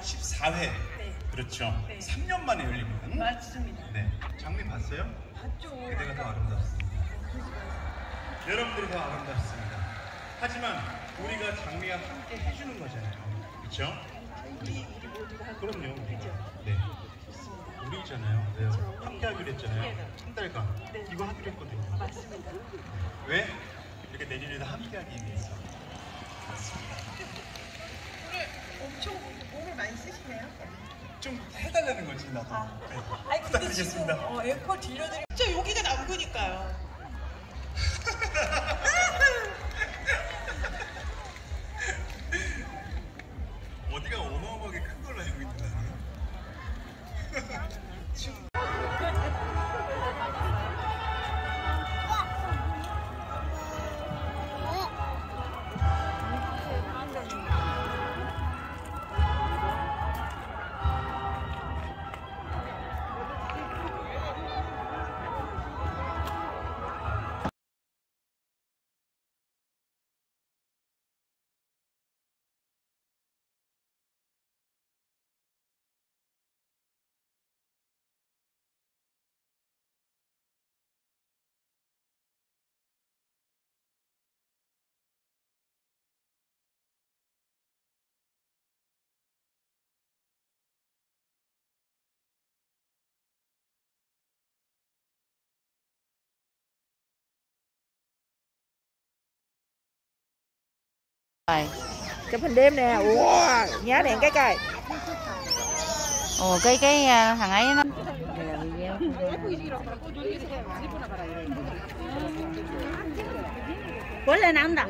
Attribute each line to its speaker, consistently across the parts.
Speaker 1: 14회.
Speaker 2: 네.
Speaker 1: 그렇죠.
Speaker 2: 네.
Speaker 1: 3년 만에 열립니다.
Speaker 2: 맞습니다.
Speaker 1: 네. 장미 봤어요?
Speaker 2: 봤죠.
Speaker 1: 그대가 더 아름답습니다. 여러분들이 더 아름답습니다. 하지만 우리가 장미와 함께 해주는 거잖아요. 그렇죠?
Speaker 2: 우리 우리 모두가
Speaker 1: 그럼요.
Speaker 2: 그죠?
Speaker 1: 네.
Speaker 2: 좋습니다.
Speaker 1: 우리잖아요. 왜요?
Speaker 2: 그렇죠.
Speaker 1: 함께 하기로 했잖아요.
Speaker 2: 네.
Speaker 1: 한 달간.
Speaker 2: 네.
Speaker 1: 이거 하기로 했거든요.
Speaker 2: 맞습니다.
Speaker 1: 왜? 이렇게 내년에도 함께 하기 위해서. 해달라는 거지, 나도.
Speaker 2: 아.
Speaker 1: 네.
Speaker 2: 아니 근데 지금
Speaker 1: 부탁드리겠습니다.
Speaker 2: 어, 에어컨 들려드리. 진짜 여기가 남구니까요.
Speaker 1: 어디가 어마어마하게 큰 걸로 알고 있는 나는?
Speaker 3: rồi
Speaker 4: chụp hình đêm nè. Wow, nhá đèn cái cây
Speaker 3: ồ cái cái à, thằng ấy nó Quên lên ăn đâu.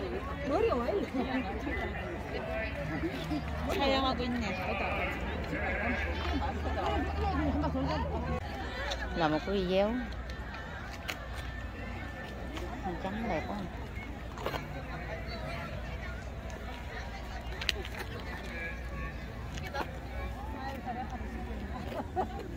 Speaker 3: là một cái video. Màu trắng đẹp quá. Ha ha ha!